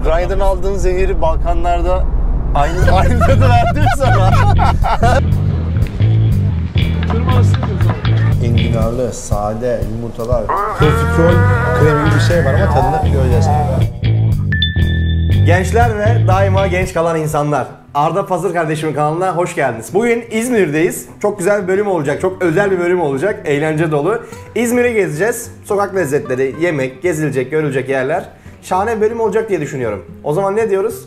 Ukrayna'dan aldığın zehiri Balkanlarda aynı aynı tadı verdi sana? Enginarlı, sade, yumurtalar, profiterol kremi gibi bir şey var ama tadını göreceğiz. Gençler ve daima genç kalan insanlar. Arda Pazır kardeşimin kanalına hoş geldiniz. Bugün İzmir'deyiz. Çok güzel bir bölüm olacak. Çok özel bir bölüm olacak. Eğlence dolu. İzmir'i gezeceğiz. Sokak lezzetleri, yemek, gezilecek, görülecek yerler. Şahane bir bölüm olacak diye düşünüyorum. O zaman ne diyoruz?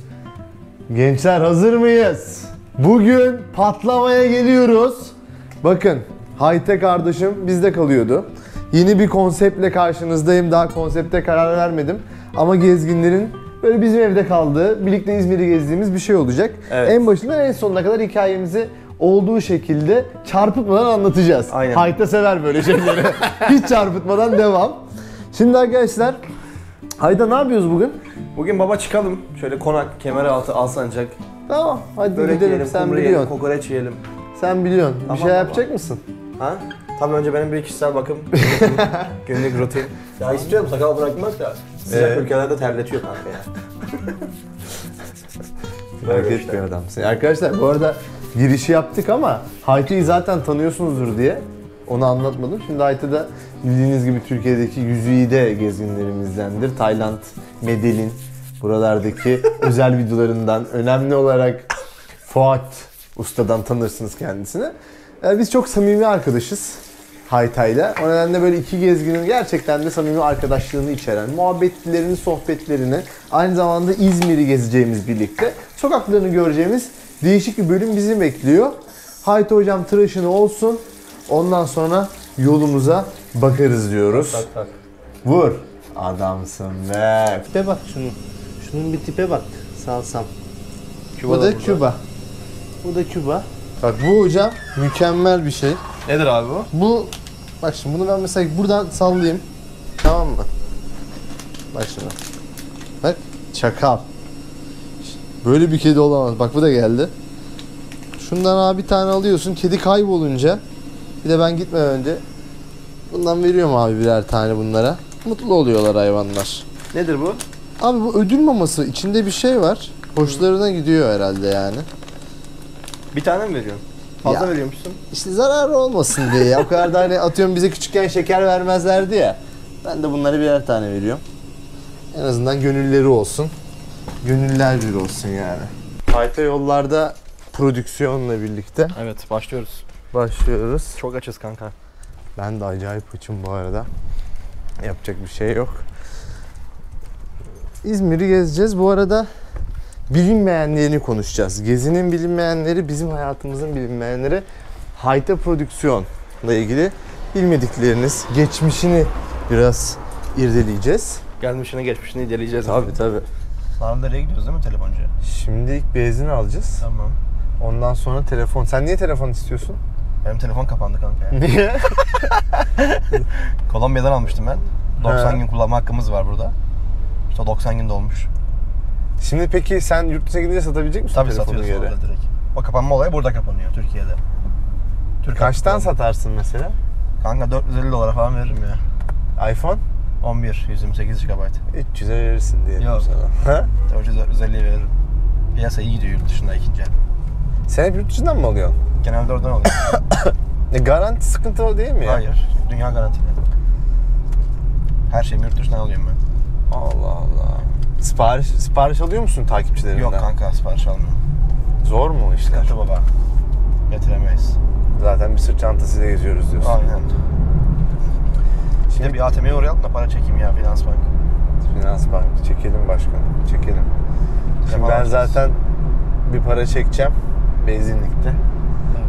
Gençler hazır mıyız? Bugün patlamaya geliyoruz. Bakın Hayte kardeşim bizde kalıyordu. Yeni bir konseptle karşınızdayım. Daha konsepte karar vermedim. Ama gezginlerin böyle bizim evde kaldığı, birlikte İzmir'i gezdiğimiz bir şey olacak. Evet. En başından en sonuna kadar hikayemizi olduğu şekilde çarpıtmadan anlatacağız. Aynen. Hayte sever böyle şeyleri. Hiç çarpıtmadan devam. Şimdi arkadaşlar Hayda ne yapıyoruz bugün? Bugün baba çıkalım. Şöyle konak, kemeraltı, alsancak. Tamam hadi Börek gidelim yiyelim, sen kumru biliyorsun. yiyelim, kokoreç yiyelim. Sen biliyorsun. Tamam bir şey baba. yapacak mısın? Ha? Tabii önce benim bir kişisel bakım. Günlük rutin. Ya istiyorum sakal bırakmak da. Sıcak Ee? ülkelerde terletiyor kanka ya. Merak etmeyin adamsın. Arkadaşlar bu arada girişi yaptık ama Hayti'yi zaten tanıyorsunuzdur diye onu anlatmadım. Şimdi Hayti da bildiğiniz gibi Türkiye'deki yüzüğü gezginlerimizdendir. Tayland, Medellin buralardaki özel videolarından önemli olarak Fuat Usta'dan tanırsınız kendisini. Ee, biz çok samimi arkadaşız Haytay'la. O nedenle böyle iki gezginin gerçekten de samimi arkadaşlığını içeren, muhabbetlerini, sohbetlerini, aynı zamanda İzmir'i gezeceğimiz birlikte sokaklarını göreceğimiz değişik bir bölüm bizi bekliyor. Hayta hocam tıraşını olsun. Ondan sonra yolumuza bakarız diyoruz. Tak tak. Vur. Adamsın be. Tipe bak şunun. Şunun bir tipe bak. Salsam. Bu da Küba. Bu da Küba. Bak bu hocam mükemmel bir şey. Nedir abi bu? Bu bak şimdi bunu ben mesela buradan sallayayım. Tamam mı? Bak şimdi. Bak çakal. Böyle bir kedi olamaz. Bak bu da geldi. Şundan abi bir tane alıyorsun. Kedi kaybolunca bir de ben gitmeden önce bundan veriyorum abi birer tane bunlara. Mutlu oluyorlar hayvanlar. Nedir bu? Abi bu ödül maması içinde bir şey var. Hoşlarına gidiyor herhalde yani. Bir tane mi veriyorsun? Fazla Ya. veriyormuşsun. İşte zararı olmasın diye ya. O kadar da hani atıyorum bize küçükken şeker vermezlerdi ya. Ben de bunları birer tane veriyorum. En azından gönülleri olsun. Gönüller bir olsun yani. Hayta yollarda prodüksiyonla birlikte Evet başlıyoruz. Başlıyoruz. Çok açız kanka. Ben de acayip açım bu arada. Yapacak bir şey yok. İzmir'i gezeceğiz. Bu arada bilinmeyenlerini konuşacağız. Gezinin bilinmeyenleri, bizim hayatımızın bilinmeyenleri. Hayta prodüksiyonla ilgili bilmedikleriniz, geçmişini biraz irdeleyeceğiz. Gelmişine geçmişini inceleyeceğiz. Tabii tabii. Sonra nereye gidiyoruz değil mi telefoncu? Şimdi ilk benzin alacağız. Tamam. Ondan sonra telefon. Sen niye telefon istiyorsun? Benim telefon kapandı kanka ya. Niye? Kolombiya'dan almıştım ben. 90 He. gün kullanma hakkımız var burada. İşte 90 gün dolmuş. Şimdi peki sen yurt dışına gidince satabilecek misin Tabii telefonu satıyoruz geri? orada direkt. O kapanma olayı burada kapanıyor Türkiye'de. Türk Kaçtan Hakkı satarsın mesela? Kanka 450 dolara falan veririm ya. iPhone? 11, 128 GB. 300'e verirsin diye Yok. sana. Ha? Tabii 450 veririm. Piyasa iyi gidiyor yurt dışında ikinci el. Sen hep yurt dışından mı alıyorsun? Genelde oradan alıyorum. E, garanti sıkıntı o değil mi ya? Hayır. Dünya garantili. Her şeyimi yurt dışından alıyorum ben. Allah Allah. Sipariş sipariş alıyor musun takipçilerinden? Yok kanka sipariş almıyorum. Zor mu işler? Sıkıntı baba. Getiremeyiz. Zaten bir sırt çantasıyla geziyoruz diyorsun. Aynen. Şimdi bir ATM'ye uğrayalım da para çekeyim ya Finans Bank. Finans Bank çekelim başkanım. Çekelim. Şimdi ben alacağız. zaten bir para çekeceğim benzinlikte.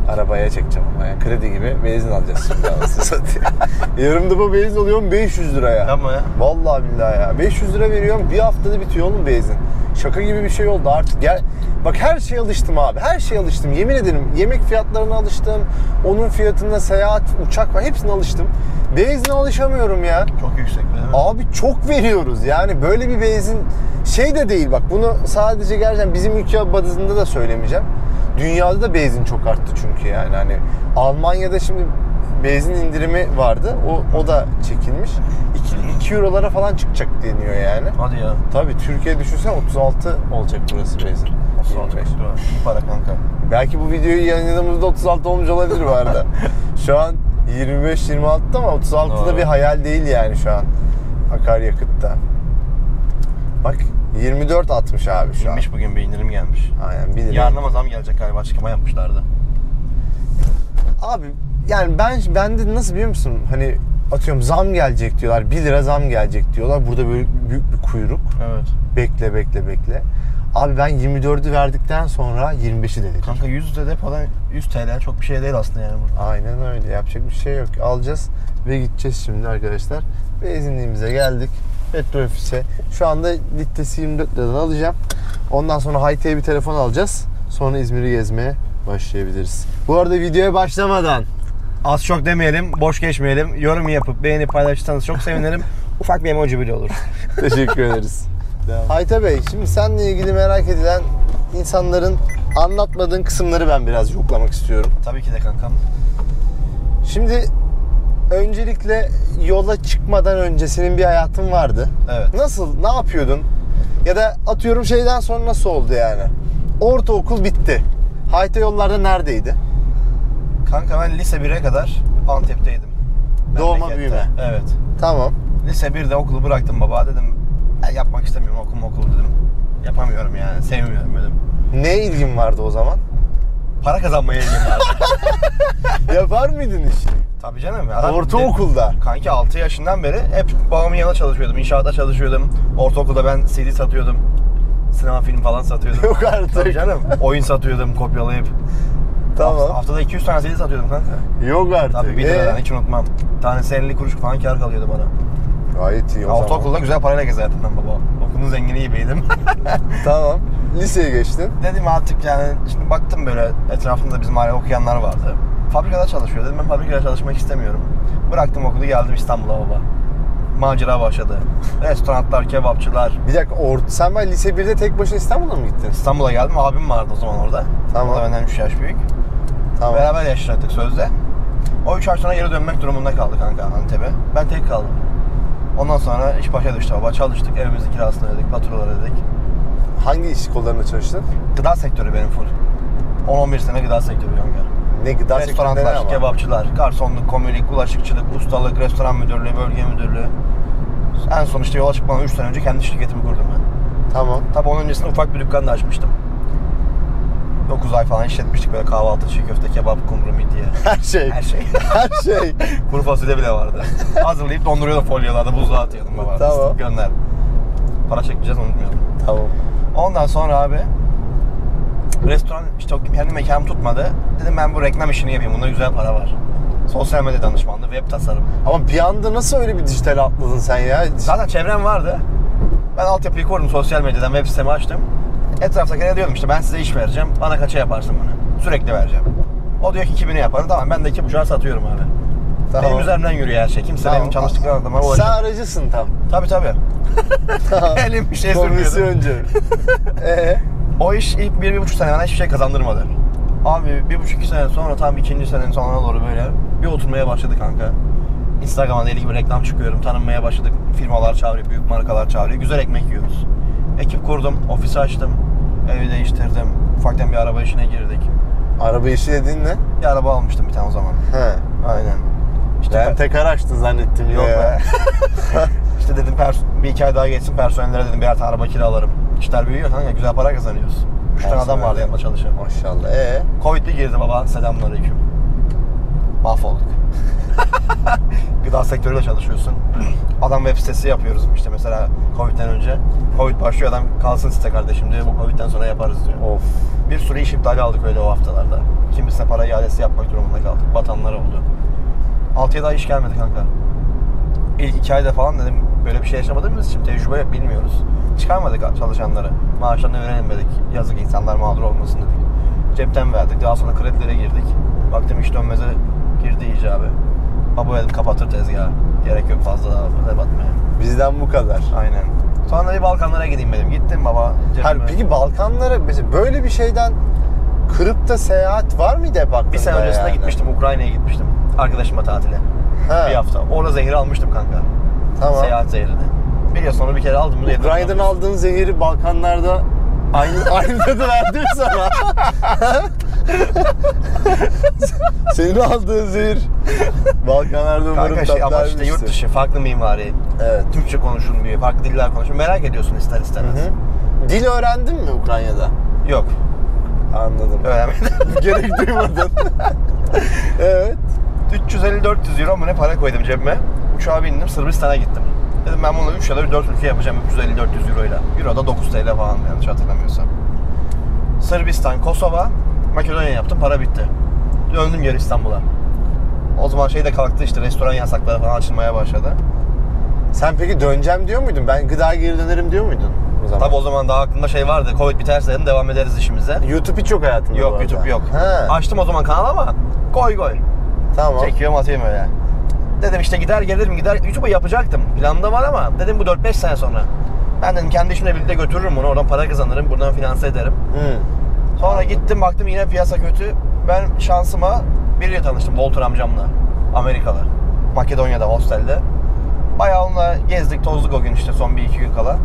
Arabaya çekeceğim ama yani kredi gibi benzin alacağız şimdi anasını satayım. Yarım bu benzin alıyorum 500 liraya. Yapma ya. Vallahi billahi ya. 500 lira veriyorum. Bir haftada bitiyor oğlum benzin. Şaka gibi bir şey oldu artık. Gel bak her şeye alıştım abi. Her şeye alıştım. Yemin ederim yemek fiyatlarına alıştım. Onun fiyatına seyahat, uçak var. Hepsine alıştım. Benzine alışamıyorum ya. Çok yüksek değil mi? Abi çok veriyoruz. Yani böyle bir benzin şey de değil bak. Bunu sadece gerçekten bizim ülke bazında da söylemeyeceğim. Dünyada da benzin çok arttı çünkü yani hani Almanya'da şimdi benzin indirimi vardı. O, o da çekilmiş. 2, 2 eurolara falan çıkacak deniyor yani. Hadi ya. Tabii Türkiye düşünsen 36 olacak burası benzin. 36 25. lira. İyi para kanka. Belki bu videoyu yayınladığımızda 36 olmuş olabilir bu arada. şu an 25-26'da ama 36'da Doğru. bir hayal değil yani şu an akaryakıtta. Bak 24 atmış abi şu an. Gelmiş bugün bir indirim gelmiş. Aynen 1 lira. Yarın ama zam gelecek galiba açıklama yapmışlardı. Abi yani ben bende nasıl biliyor musun? Hani atıyorum zam gelecek diyorlar. 1 lira zam gelecek diyorlar. Burada böyle büyük bir kuyruk. Evet. Bekle bekle bekle. Abi ben 24'ü verdikten sonra 25'i de vereceğim. Kanka 100 de falan 100 TL çok bir şey değil aslında yani burada. Aynen öyle. Yapacak bir şey yok. Alacağız ve gideceğiz şimdi arkadaşlar. Benzinliğimize geldik. Petrol ofise. Şu anda litresi 24 liradan alacağım. Ondan sonra Hayte'ye bir telefon alacağız. Sonra İzmir'i gezmeye başlayabiliriz. Bu arada videoya başlamadan Az çok demeyelim, boş geçmeyelim. Yorum yapıp beğenip paylaşırsanız çok sevinirim. Ufak bir emoji bile olur. teşekkür ederiz. Hayte Bey, şimdi seninle ilgili merak edilen insanların anlatmadığın kısımları ben biraz yoklamak istiyorum. Tabii ki de kankam. Şimdi öncelikle yola çıkmadan önce senin bir hayatın vardı. Evet. Nasıl? Ne yapıyordun? Ya da atıyorum şeyden sonra nasıl oldu yani? Ortaokul bitti. Hayta yollarda neredeydi? Kanka ben lise 1'e kadar Antep'teydim. Doğma Memlekette. büyüme. Evet. Tamam. Lise 1'de okulu bıraktım baba dedim. "Ben yapmak istemiyorum okul okul dedim. Yapamıyorum yani sevmiyorum dedim. Ne ilgin vardı o zaman? Para kazanmaya ilgim vardı. Yapar mıydın iş? Tabii canım. Adam Ortaokulda. Kanki 6 yaşından beri hep babamın yanında çalışıyordum. İnşaatta çalışıyordum. Ortaokulda ben CD satıyordum. Sinema film falan satıyordum. Yok artık. Tabii canım. Oyun satıyordum kopyalayıp. Tamam. Haftada 200 tane CD satıyordum kanka. Yok artık. Tabii 1 Ee? liradan hiç unutmam. Tanesi 50 kuruş falan kar kalıyordu bana. Gayet iyi o zaman. Ortaokulda güzel parayla gezerdim ben baba. Okulun zengini gibiydim. Tamam. Liseye geçtin. Dedim artık yani şimdi baktım böyle etrafımda bizim aile okuyanlar vardı. Fabrikada çalışıyor dedim ben fabrikada çalışmak istemiyorum. Bıraktım okulu geldim İstanbul'a baba. Macera başladı. Restoranlar, kebapçılar. Bir dakika or sen ben lise 1'de tek başına İstanbul'a mı gittin? İstanbul'a geldim. Abim vardı o zaman orada. Tamam. O da benden 3 yaş büyük. Tamam. Beraber yaşadık sözde. O 3 ay sonra geri dönmek durumunda kaldı kanka Antep'e. Ben tek kaldım. Ondan sonra iş başa düştü baba. Çalıştık, evimizin kirasını ödedik, faturaları ödedik. Hangi iş kollarında çalıştın? Gıda sektörü benim full. 10-11 sene gıda sektörü kanka. Ne gıda sektöründe ne kebapçılar, garsonluk, komilik, bulaşıkçılık, ustalık, restoran müdürlüğü, bölge müdürlüğü. En son işte yola çıkmadan 3 sene önce kendi şirketimi kurdum ben. Tamam. Tabii onun öncesinde ufak bir dükkan da açmıştım. 9 ay falan işletmiştik böyle kahvaltı, çiğ köfte, kebap, kumru, midye. Her şey. Her şey. Her şey. Kuru fasulye bile vardı. Hazırlayıp donduruyordu folyolarda, buzluğa atıyordum baba. Tamam. Gönder. Para çekeceğiz unutmayalım. tamam. Ondan sonra abi restoran işte kendi mekanım tutmadı. Dedim ben bu reklam işini yapayım. Bunda güzel para var. Sosyal medya danışmanlığı, web tasarım. Ama bir anda nasıl öyle bir dijital atladın sen ya? Zaten çevrem vardı. Ben altyapıyı kurdum sosyal medyadan web sitemi açtım. Etraftakilere diyordum işte ben size iş vereceğim. Bana kaça yaparsın bunu? Sürekli vereceğim. O diyor ki 2000'i yaparım. Tamam ben de 2.5'a satıyorum abi. Tamam. Benim üzerimden yürüyor her şey. Kimse Tamam. benim çalıştıklarım adama Sen ulaşamıyor. aracısın tam. Tabii tabii. Elim bir şey sürmüyordu. Komisyoncu. Eee? O iş ilk bir, bir buçuk sene bana hiçbir şey kazandırmadı. Abi bir buçuk iki sene sonra tam ikinci senenin sonuna doğru böyle bir oturmaya başladı kanka. Instagram'a deli gibi reklam çıkıyorum, tanınmaya başladık. Firmalar çağırıyor, büyük markalar çağırıyor. Güzel ekmek yiyoruz. Ekip kurdum, ofisi açtım, evi değiştirdim. Ufaktan bir araba işine girdik. Araba işi dediğin ne? Bir araba almıştım bir tane o zaman. He. Aynen. İşte Ben tek araçtın zannettim Yok be. işte dedim pers- bir iki ay daha geçsin personellere dedim birer tane araba kiralarım. İşler büyüyor kanka güzel para kazanıyoruz. Üç tane adam vardı yanımda çalışan. Maşallah. Ee? Covid'li girdi baba. Selamünaleyküm. Mahvolduk. Gıda sektörüyle çalışıyorsun. Adam web sitesi yapıyoruz işte mesela Covid'den önce. Covid başlıyor adam kalsın site kardeşim diyor. Bu Covid'den sonra yaparız diyor. Of. Bir sürü iş iptali aldık öyle o haftalarda. Kimisine para iadesi yapmak durumunda kaldık. Batanlar oldu. 6'ya daha iş gelmedi kanka. İlk iki ayda falan dedim böyle bir şey yaşamadığımız için tecrübe bilmiyoruz. Çıkarmadık çalışanları. Maaşlarını verelim dedik. Yazık insanlar mağdur olmasın dedik. Cepten verdik. Daha sonra kredilere girdik. Baktım iş dönmeze girdi icabı. Baba dedim kapatır tezgahı. Gerek yok fazla daha batmaya. Bizden bu kadar. Aynen. Sonra bir Balkanlara gideyim dedim. Gittim baba. Hayır, peki Balkanlara mesela böyle bir şeyden kırıp da seyahat var mıydı hep aklında Bir sene öncesinde yani? gitmiştim. Ukrayna'ya gitmiştim. arkadaşımla tatile. Ha, Bir hafta. Orada zehri almıştım kanka. Tamam. Seyahat zehrini. Biliyorsun onu bir kere aldım yedim. Ukrayna'dan aldığın zehiri Balkanlarda aynı aynı tadı verdi mi sana? Senin aldığın zehir Balkanlarda umarım Kanka şey tat ama işte yurt dışı, farklı mimari, Evet. Türkçe konuşulmuyor, farklı diller konuşulmuyor. Merak ediyorsun ister istemez. Hı. Dil öğrendin mi Ukrayna'da? Yok, Anladım. öğrenmedim. Gerek duymadın. evet. 350-400 euro mu ne para koydum cebime. Uçağa bindim, Sırbistan'a gittim. Dedim ben bunu 3 ya da 4 ülke yapacağım 350-400 euroyla. Euro da 9 TL falan yanlış hatırlamıyorsam. Sırbistan, Kosova, Makedonya yaptım, para bitti. Döndüm geri İstanbul'a. O zaman şey de kalktı işte restoran yasakları falan açılmaya başladı. Sen peki döneceğim diyor muydun? Ben gıda geri dönerim diyor muydun? O zaman. Tabi o zaman daha aklımda şey vardı. Covid biterse dedim devam ederiz işimize. YouTube hiç yok hayatında bu Yok arada. YouTube yok. Ha, Açtım o zaman kanal ama koy koy. tamam. Çekiyorum atayım öyle. Dedim işte gider gelirim gider YouTube'u yapacaktım. Planımda var ama dedim bu 4-5 sene sonra. Ben dedim kendi işimle birlikte götürürüm bunu. Oradan para kazanırım. Buradan finanse ederim. Hı. Sonra gittim baktım yine piyasa kötü. Ben şansıma biriyle tanıştım. Walter amcamla. Amerikalı. Makedonya'da hostelde. Bayağı onunla gezdik tozduk o gün işte son bir iki gün kala.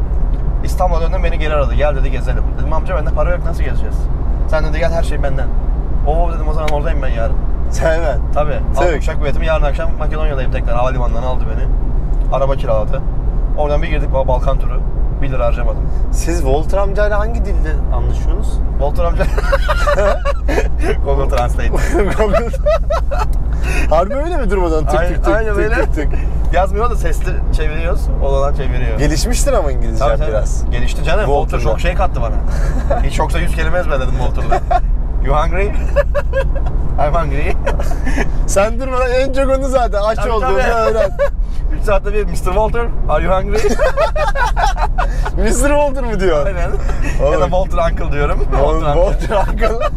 İstanbul'a döndüm beni geri aradı. Gel dedi gezelim. Dedim amca bende para yok nasıl gezeceğiz? Sen dedi gel her şey benden. Oo dedim o zaman oradayım ben yarın. Sen Tabii. Aldım uçak biletimi yarın akşam Makedonya'dayım tekrar. Havalimanından aldı beni. Araba kiraladı. Oradan bir girdik Balkan turu. 1 lira harcamadım. Siz Walter amcayla hangi dilde anlaşıyorsunuz? Walter amca... Google Translate. Google. Harbi öyle mi durmadan tık tık tık tık tık tık. Yazmıyor da sesli çeviriyoruz. Oladan çeviriyor. Gelişmiştir ama Tabii, tabii. biraz. Gelişti canım. Walter Walter'la. çok şey kattı bana. Hiç yoksa 100 kelime ezberledim Walter'la. You hungry? I'm hungry. Sen durmadan en çok onu zaten aç olduğunu öğren. 3 saatte bir Mr. Walter, are you hungry? Mr. Walter mu diyor? Aynen. ya Oğlum. da Walter Uncle diyorum. Walter Uncle. Walter Uncle.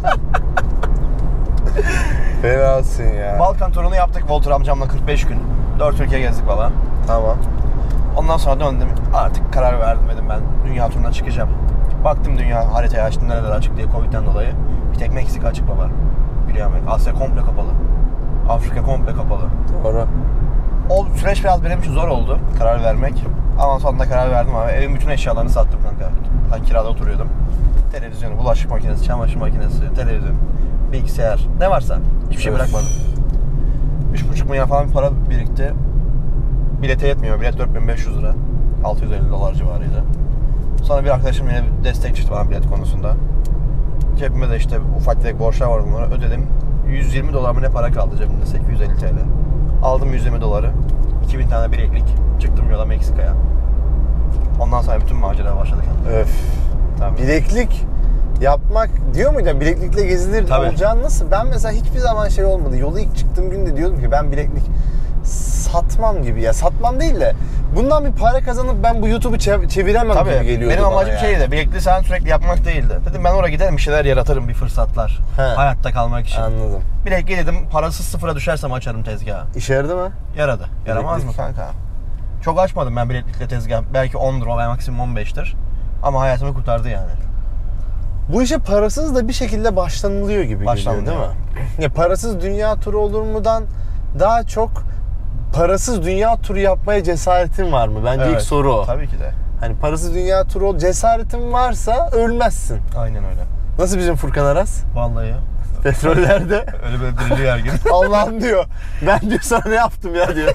Fenasın ya. Balkan turunu yaptık Walter amcamla 45 gün. 4 ülke gezdik valla. Tamam. Ondan sonra döndüm. Artık karar verdim dedim ben dünya turuna çıkacağım. Baktım dünya haritayı açtım nereler açık diye Covid'den dolayı. Bir tek Meksika açık baba. Yürüyemek. Asya komple kapalı. Afrika komple kapalı. Doğru. O süreç biraz benim için zor oldu karar vermek. Ama sonunda karar verdim abi. Evin bütün eşyalarını sattım kanka. Ben kirada oturuyordum. Televizyonu, bulaşık makinesi, çamaşır makinesi, televizyon, bilgisayar ne varsa hiçbir şey Öf. bırakmadım. 3,5 milyon falan bir para birikti. Bilete yetmiyor. Bilet 4500 lira. 650 dolar civarıydı. Sonra bir arkadaşım yine destek çıktı bana bilet konusunda. Cebime de işte ufak tefek borçlar var bunlara ödedim. 120 dolar mı ne para kaldı cebimde 850 TL. Aldım 120 doları. 2000 tane bileklik. Çıktım yola Meksika'ya. Ondan sonra bütün macera başladı. Öf. Tabii. Bileklik yapmak diyor muydu? ya, Bileklikle gezilir Tabii. olacağın nasıl? Ben mesela hiçbir zaman şey olmadı. Yola ilk çıktığım günde diyordum ki ben bileklik satmam gibi ya. Satmam değil de bundan bir para kazanıp ben bu YouTube'u çev- çeviremem Tabii. gibi geliyordu Benim amacım yani. şeydi. Bilekli sen sürekli yapmak değildi. Dedim ben oraya giderim bir şeyler yaratırım bir fırsatlar. He. Hayatta kalmak için. Anladım. Bilekli dedim parasız sıfıra düşersem açarım tezgahı. İşe yaradı mı? Yaradı. Yaramaz Bileklik. mı kanka? Çok açmadım ben bileklikle tezgah. Belki 10'dur o, maksimum 15'tir. Ama hayatımı kurtardı yani. Bu işe parasız da bir şekilde başlanılıyor gibi Başlanılıyor. geliyor değil mi? Ya parasız dünya turu olur mudan daha çok parasız dünya turu yapmaya cesaretin var mı? Bence ilk Evet, soru o. Tabii ki de. Hani parasız dünya turu ol, cesaretin varsa ölmezsin. Aynen öyle. Nasıl bizim Furkan Aras? Vallahi. Petrollerde Öyle böyle diriliyor her gün. Allah'ım diyor. Ben diyor sana ne yaptım ya diyor.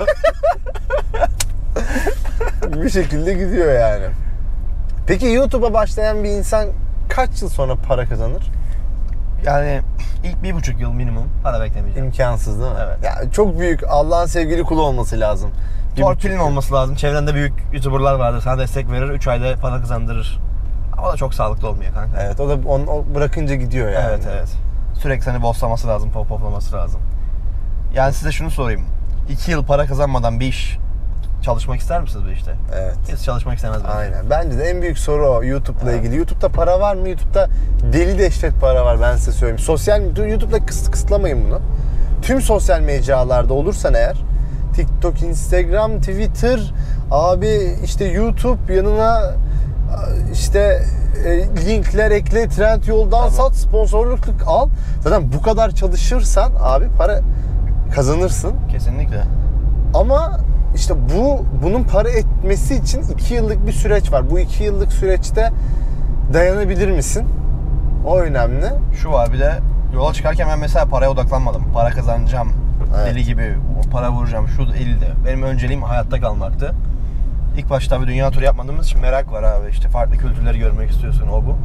bir şekilde gidiyor yani. Peki YouTube'a başlayan bir insan kaç yıl sonra para kazanır? Yani ilk bir buçuk yıl minimum para beklemeyeceğim. İmkansız değil mi? Evet. Ya çok büyük Allah'ın sevgili kulu olması lazım. Bir Torpilin buçuk olması lazım. Çevrende büyük YouTuber'lar vardır. Sana destek verir. 3 ayda para kazandırır. Ama o da çok sağlıklı olmuyor kanka. Evet o da onu o bırakınca gidiyor yani. Evet evet. Sürekli seni boslaması lazım, pop poplaması lazım. Yani size şunu sorayım. 2 yıl para kazanmadan bir iş çalışmak ister misiniz bu işte? Evet. Hiç çalışmak istemez bence. Aynen. Bence de en büyük soru o YouTube'la Evet. ilgili. YouTube'da para var mı? YouTube'da deli dehşet para var ben size söyleyeyim. Sosyal YouTube'da kıs, kısıtlamayın bunu. Tüm sosyal mecralarda olursan eğer TikTok, Instagram, Twitter, abi işte YouTube yanına işte e, linkler ekle, trend yoldan Tabii. sat, sponsorluk al. Zaten bu kadar çalışırsan abi para kazanırsın. Kesinlikle. Ama işte bu bunun para etmesi için 2 yıllık bir süreç var. Bu 2 yıllık süreçte dayanabilir misin? O önemli. Şu var bir de yola çıkarken ben mesela paraya odaklanmadım. Para kazanacağım. Evet. Deli gibi para vuracağım şu elde. Benim önceliğim hayatta kalmaktı. İlk başta tabii dünya turu yapmadığımız için merak var abi. İşte farklı kültürleri görmek istiyorsun o bu.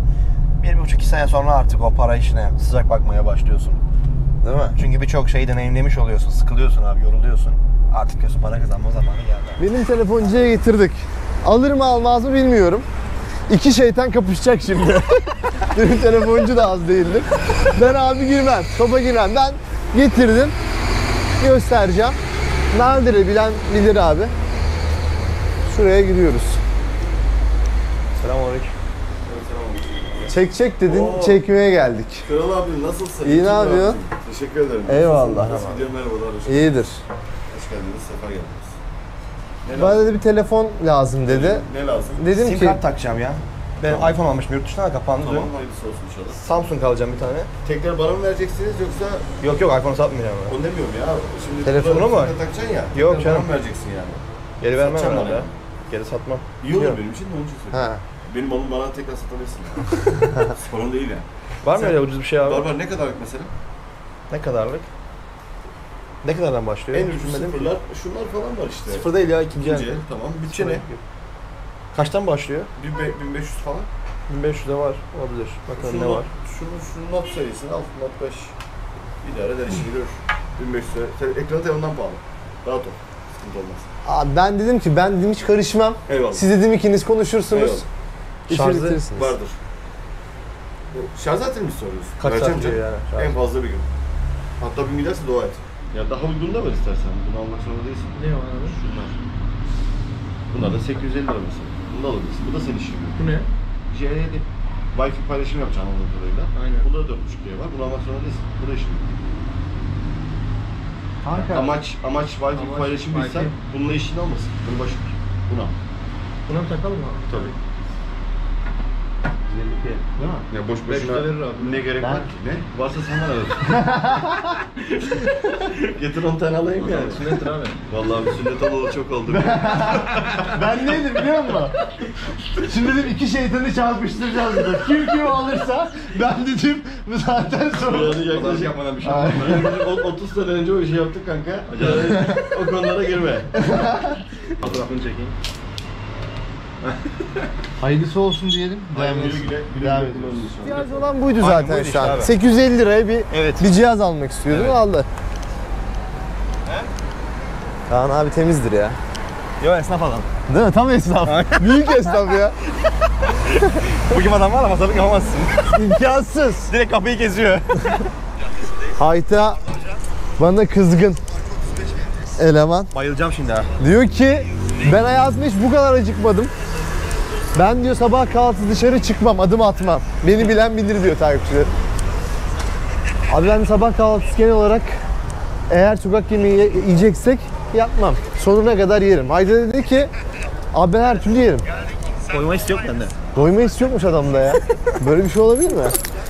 Bir buçuk iki sene sonra artık o para işine sıcak bakmaya başlıyorsun. Değil mi? Çünkü birçok şeyi deneyimlemiş oluyorsun. Sıkılıyorsun abi, yoruluyorsun. Artık diyorsun para kazanma zamanı geldi. Benim telefoncuya getirdik. Alır mı almaz mı bilmiyorum. İki şeytan kapışacak şimdi. Benim telefoncu da az değildir. Ben abi girmem, topa girmem. Ben getirdim, göstereceğim. Nadir'i bilen bilir abi. Şuraya gidiyoruz. Selamünaleyküm. Çek çek dedin, çekmeye geldik. Kral abi nasılsın? İyi, ne yapıyorsun? abi? Teşekkür ederim. Eyvallah. Nasıl gidiyor? Merhabalar. Hoş, İyidir. Hoş geldiniz. Sefa geldiniz. Ne Bana lazım? dedi bir telefon lazım dedi. Ne lazım? Dedim Sim ki kart takacağım ya. Ben Tamam. iPhone almıştım yurt dışına da kapandı Tamam dün. hayırlısı olsun inşallah. Samsung alacağım bir tane. Tekrar bana mı vereceksiniz yoksa Yok yok iPhone satmayacağım ben. onu demiyorum ya. Şimdi Telefonu mu? üstüne takacaksın ya. Yok tekrar canım. Bana mı vereceksin yani? Geri vermem Satacağım herhalde. bana. ya. Geri satmam. İyi olur benim için de onun için söylüyorum. ha Benim malım bana tekrar satabilirsin. Sorun değil yani. Var mı Sen- öyle ucuz bir şey abi? Var var ne kadarlık mesela? Ne kadarlık? Ne kadardan başlıyor? En ucuz ki. sıfırlar şunlar falan var işte. Sıfır değil ya ikinci. İkinci el, tamam. Bütçe ne? Kaçtan başlıyor? Bir be- 1500 falan. 1500'de var. Olabilir. Bakalım Şu ne var. Şunu, şu not sayısını al, not 5. İdare eder işini görür. 1500 lira. Ekranı telefondan pahalı. Rahat ol. Sıkıntı olmaz. Abi ben dedim ki ben dedim hiç karışmam. Eyvallah. Siz dedim ikiniz konuşursunuz. Eyvallah. Şarjı. Vardır. Bu Şarj aleti mi soruyorsun? Kaç saat yani? En fazla bir gün. Hatta bir gün giderse dua et. Ya daha uygun da var istersen. Bunu almak zorunda değilsin. Ne var abi? Şunlar. Bunlar da 850 lira mesela. Bunu da alabilirsin. Bu da senin işin. Bu ne? J7. Wi-Fi paylaşımı yapacaksın anladığım kadarıyla. Aynen. Bunda da 4.5G var. Bunu almak zorunda değilsin. Bu da işin. Kanka. Amaç amaç Wi-Fi Amaç paylaşımıysa Wi-Fi. bununla işin olmasın. Bunu başka bir. Buna. Buna mı takalım mı? Tabii. Değil mi? Ya boş boşuna lira verir abi. ne gerek Ben- var ki? Ne? Varsa sana alırım. Getir 10 tane alayım yani. Sünnettir abi. Vallahi bir sünnet alalı çok oldu. Ben neydim biliyor musun? Şimdi dedim iki şeytanı çarpıştıracağız burada. Kim kim alırsa ben dedim bu zaten sorun. Yani yaklaşık yapmadan bir şey o- 30 sene önce o işi yaptık kanka. Yani o konulara girme. Fotoğrafını çekeyim. Hayırlısı olsun diyelim. Devam güle edelim. güle. güle Devam güle edelim. kullanın inşallah. İhtiyacı olan buydu Aynen zaten buydu şu işte an. abi. 850 liraya bir Evet. bir cihaz almak istiyordum Evet. aldı. Kaan abi temizdir ya. Yo esnaf adam. Değil mi? Tam esnaf. Büyük esnaf ya. Bu gibi adam var ama masalık yapamazsın. İmkansız. Direkt kapıyı geziyor. Hayta bana kızgın eleman. Bayılacağım şimdi ha. Diyor ki ben hayatımda hiç bu kadar acıkmadım. Ben diyor sabah kahvaltı dışarı çıkmam, adım atmam. Beni bilen bilir diyor takipçiler. Abi ben sabah kahvaltısı genel olarak eğer sokak yemeği ye- yiyeceksek yapmam. Sonuna kadar yerim. Hayda dedi ki abi ben her türlü yerim. Koyma isti yok bende. Doyma hissi yokmuş adamda ya. Böyle bir şey olabilir mi?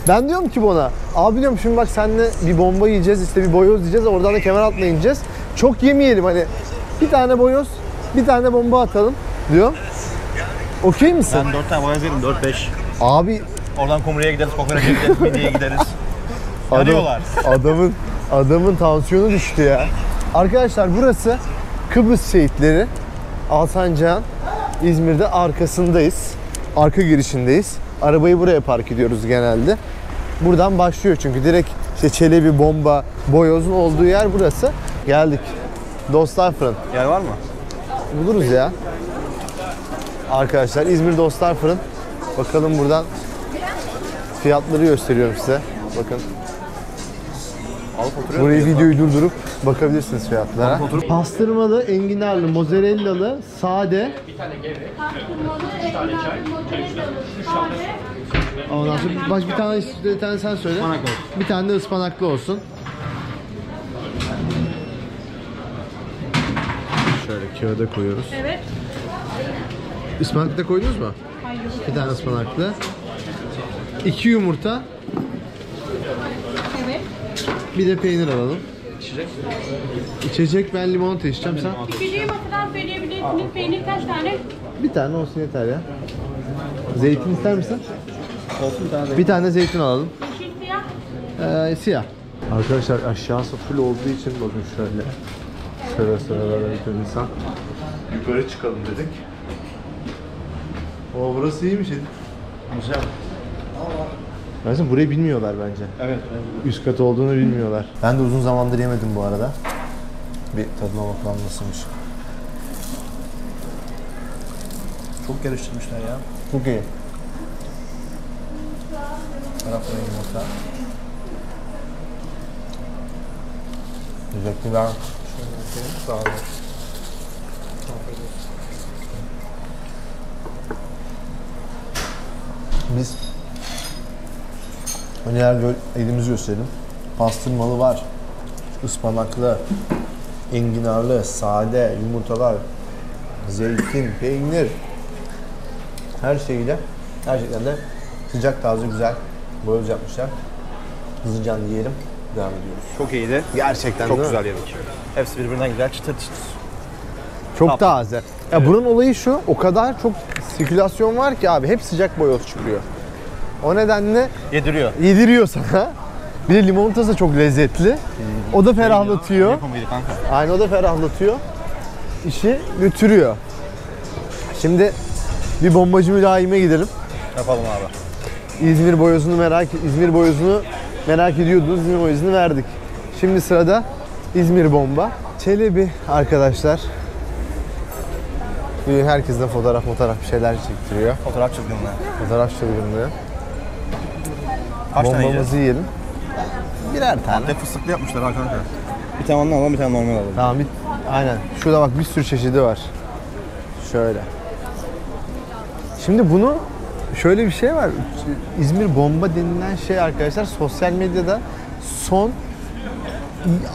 Ben diyorum ki buna, abi diyorum şimdi bak seninle bir bomba yiyeceğiz, işte bir boyoz yiyeceğiz, oradan da kemer ineceğiz. Çok yemeyelim hani. Bir tane boyoz, bir tane bomba atalım diyor. Okey misin? Ben 4 tane boyaz yedim 4-5. Abi Oradan kumruya gideriz, kokoreçe gideriz, midyeye gideriz. adam, Yanıyorlar. adamın adamın tansiyonu düştü ya. Arkadaşlar burası Kıbrıs şehitleri. Alsancak'ın İzmir'de arkasındayız. Arka girişindeyiz. Arabayı buraya park ediyoruz genelde. Buradan başlıyor çünkü direkt işte Çelebi, Bomba, Boyoz'un olduğu yer burası. Geldik. Dostlar Fırın. Yer var mı? Buluruz ya. Arkadaşlar İzmir Dostlar Fırın. Bakalım buradan fiyatları gösteriyorum size. Bakın. Burayı videoyu durdurup bakabilirsiniz fiyatlara. Pastırmalı, enginarlı, mozzarellalı, sade. Ondan sonra baş bir tane bir tane sen söyle. Bir tane de ıspanaklı olsun. Şöyle kağıda koyuyoruz. Evet. Ispanaklı da koydunuz mu? Hayır. Bir tane ıspanaklı. İki yumurta, Evet. bir de peynir alalım. içecek? İçecek ben limonata içeceğim sen. İçeceği masadan söyleyebilirsiniz. Peynir kaç tane? Bir tane olsun yeter ya. Zeytin ister misin? Olsun bir tane. Bir tane zeytin alalım. Yeşil siyah. Ee, siyah. Arkadaşlar aşağısı full olduğu için bakın şöyle. Sıra bir insan. Yukarı çıkalım dedik. O burası iyiymiş Edip. Güzel. Mesela burayı bilmiyorlar bence. Evet. Üst kat olduğunu bilmiyorlar. Ben de uzun zamandır yemedim bu arada. Bir tadına bakalım nasılmış. Çok geliştirmişler ya. Çok iyi. Tarafları yumurta. Teşekkürler. Sağ olun. Biz önceler gö- elimizi gösterelim. Pastırmalı var. ıspanaklı, enginarlı, sade, yumurtalar, zeytin, peynir. Her şeyiyle gerçekten de sıcak taze güzel boyoz yapmışlar. Hızlıca yiyelim. Devam ediyoruz. Çok iyiydi. Gerçekten Çok güzel yedik. Hepsi birbirinden güzel çıtır çıtır. Çok Tap. taze. Ya bunun olayı şu, o kadar çok sirkülasyon var ki abi hep sıcak boyoz çıkıyor. O nedenle Yediriyor. yediriyor sana. Bir de limonatası da çok lezzetli. O da ferahlatıyor. Aynı o da ferahlatıyor. İşi götürüyor. Şimdi bir bombacı mülayime gidelim. Yapalım abi. İzmir boyozunu merak İzmir boyozunu merak ediyordunuz. İzmir boyozunu verdik. Şimdi sırada İzmir bomba. Çelebi arkadaşlar. Bugün herkes de fotoğraf fotoğraf bir şeyler çektiriyor. Fotoğraf çılgınlığı. Fotoğraf çılgınlığı. Kaç tane yiyeceğiz? Bombamızı yiyelim. Birer tane. Antep fıstıklı yapmışlar ha kanka. Bir tane ondan alalım bir tane normal alalım. Tamam bir, aynen. Şurada bak bir sürü çeşidi var. Şöyle. Şimdi bunu şöyle bir şey var. İzmir bomba denilen şey arkadaşlar sosyal medyada son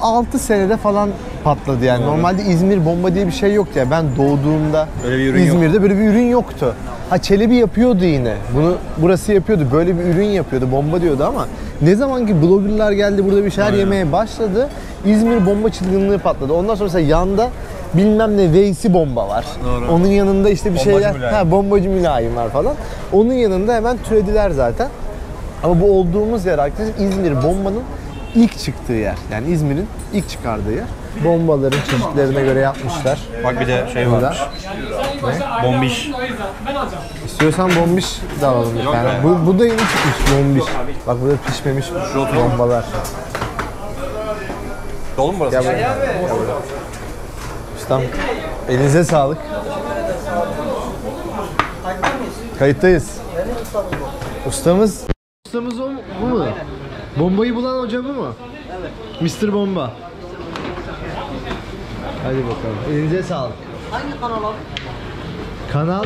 6 senede falan patladı yani. Normalde İzmir bomba diye bir şey yoktu ya. Ben doğduğumda Böyle bir ürün yok. İzmir'de böyle bir ürün yoktu. Ha Çelebi yapıyordu yine. Bunu burası yapıyordu. Böyle bir ürün yapıyordu. Bomba diyordu ama ne zaman ki bloggerlar geldi burada bir şeyler yemeye başladı. İzmir bomba çılgınlığı patladı. Ondan sonra mesela yanda bilmem ne Veysi bomba var. Doğru. Onun yanında işte bir Bombacı şeyler mülayim. ha bombacı mülayim var falan. Onun yanında hemen türediler zaten. Ama bu olduğumuz yer arkadaşlar İzmir bombanın ilk çıktığı yer. Yani İzmir'in ilk çıkardığı yer. Bombaların çeşitlerine göre yapmışlar. Bak bir de şey Burada. varmış. Bombiş. İstiyorsan bombiş de alalım bir tane. Bu, bu da yeni çıkmış bombiş. Bak burada pişmemiş bombalar. Dolu mu burası? Gel buraya. Ustam elinize sağlık. Kayıttayız. Ustamız Ustamız o mu? Bu mu? Bombayı bulan hoca bu mu? Evet. Mr. Bomba. Hadi bakalım. Elinize sağlık. Hangi kanal abi? Kanal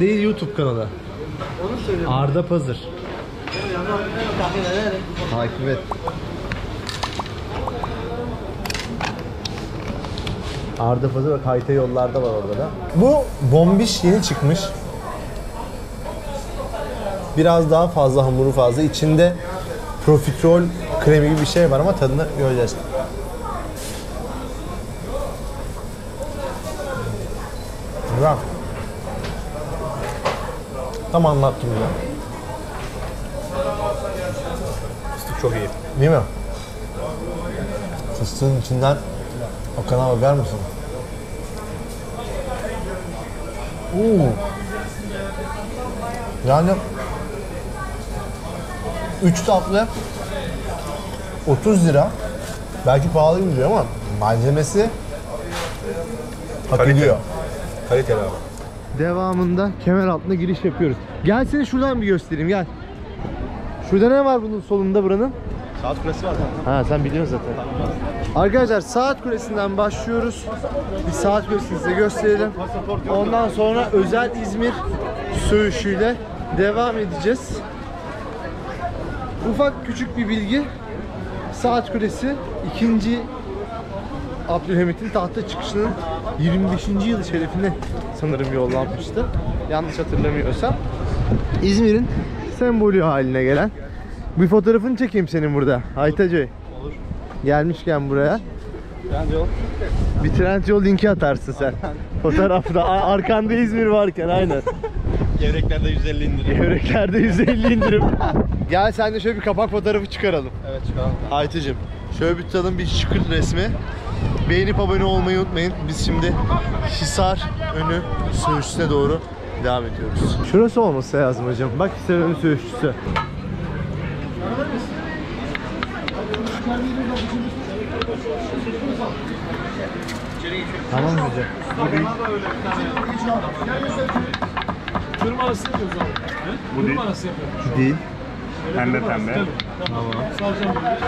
değil YouTube kanalı. Onu söyle. Arda Pazır. Takip et. Arda Pazı ve Kayta yollarda var orada da. Bu bombiş yeni çıkmış. Biraz daha fazla hamuru fazla. İçinde profiterol kremi gibi bir şey var ama tadını göreceğiz. Güzel. Tam anlattım ya. Fıstık çok iyi. Değil mi? Fıstığın içinden akana bakar mısın? Oo. Yani 3 tatlı 30 lira. Belki pahalı gibi ama malzemesi hak Kalite. ediyor. Kaliteli abi. Devamında kemer altına giriş yapıyoruz. Gel seni şuradan bir göstereyim gel. Şurada ne var bunun solunda buranın? Saat kulesi var zaten. Ha sen biliyorsun zaten. Arkadaşlar saat kulesinden başlıyoruz. Bir saat kulesini size gösterelim. Ondan sonra özel İzmir söğüşüyle devam edeceğiz. Ufak küçük bir bilgi. Saat kulesi 2. Abdülhamit'in tahta çıkışının 25. yılı şerefine sanırım yollanmıştı. Yanlış hatırlamıyorsam. İzmir'in sembolü haline gelen bir fotoğrafını çekeyim senin burada. Aytacı. Gelmişken buraya. Trendyol. Bir Trendyol linki atarsın sen. Fotoğrafta arkanda İzmir varken aynen. Gevreklerde 150 indirim. Gevreklerde 150 indirim. Gel sen de şöyle bir kapak fotoğrafı çıkaralım. Evet çıkalım. Aytıcım şöyle bir tutalım bir şıkır resmi. Beğenip abone olmayı unutmayın. Biz şimdi Hisar önü söğüşçüsüne doğru devam ediyoruz. Şurası olması lazım hocam. Bak Hisar önü söğüşçüsü. Tamam hocam. Kırma arası yapıyoruz abi. Bu Kırma arası yapıyoruz. Değil. Pembe pembe. Sadece böyle.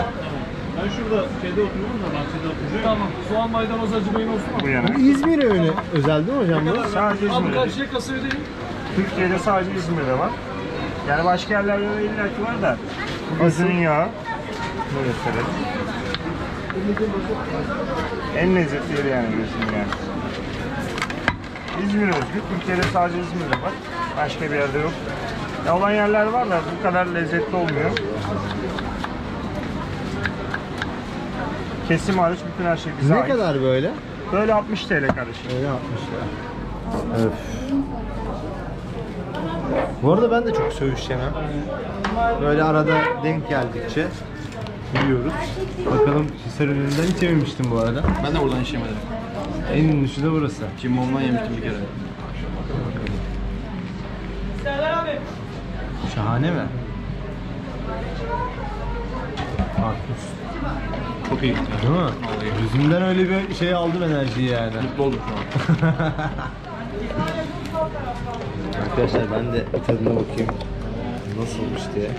Ben şurada şeyde oturuyorum da bahçede oturuyorum. Tamam. Soğan maydanoz acı beyin olsun mu? Bu yana. Bu İzmir önü özel değil mi hocam bu? Sadece Abi İzmir'de. karşıya kasayı değil. Türkiye'de sadece İzmir'de var. Yani başka yerlerde de illaki var da. Bu gözünün yağı. Ne gösterelim. En lezzetli yeri yani gözünün yağı. İzmir özgü. Türkiye'de sadece İzmir'de var. Başka bir yerde yok. Ya olan yerler var da bu kadar lezzetli olmuyor. Kesim hariç bütün her şey bize Ne ait. kadar böyle? Böyle 60 TL kardeşim. Öyle 60 lira. Öf. Bu arada ben de çok söğüş yemem. Böyle arada denk geldikçe yiyoruz. Bakalım Hisar ürününden hiç yememiştim bu arada. Ben de buradan hiç yemedim. En ünlüsü de burası. Cimbom'dan yemiştim bir kere. Şahane mi? Karpuz. Çok iyi. Değil mi? Yüzümden öyle bir şey aldım enerjiyi yani. Mutlu oldum şu an. Arkadaşlar ben de tadına bakayım. Nasılmış diye.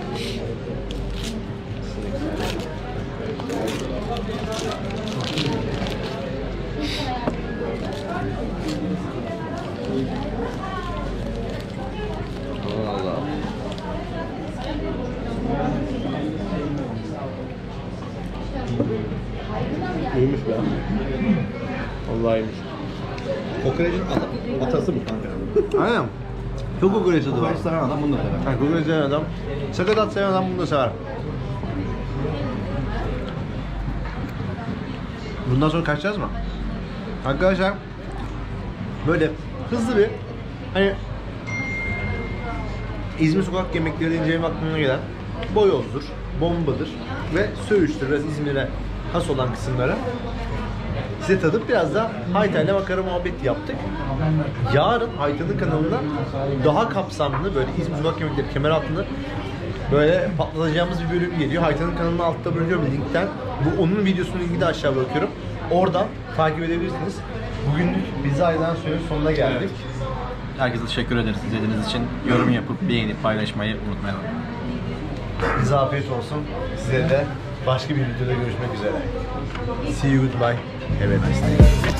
İyiymiş. Kokoreçin ata- atası mı kanka? Aynen. Çok kokoreç tadı var. Kokoreç seven adam bunu da sever. Yani kokoreç seven adam, sakatat seven adam bunu da sever. Bundan sonra kaçacağız mı? Arkadaşlar böyle hızlı bir hani İzmir sokak yemekleri deyince benim aklıma gelen boyozdur, bombadır ve söğüştür. Biraz İzmir'e has olan kısımları. Size tadıp biraz da Haytay'la makara muhabbeti yaptık. Yarın Haytay'ın kanalında daha kapsamlı böyle İzmir sokak yemekleri kemer altında böyle patlatacağımız bir bölüm geliyor. Haytay'ın kanalının altta bırakıyorum linkten. Bu onun videosunun linki de aşağı bırakıyorum. Oradan takip edebilirsiniz. Bugünlük bizi aydan sürenin sonuna geldik. Herkese teşekkür ederiz izlediğiniz için. Yorum yapıp beğenip paylaşmayı unutmayalım. Bize afiyet olsun. Size de başka bir videoda görüşmek üzere. See you goodbye. Have a nice day.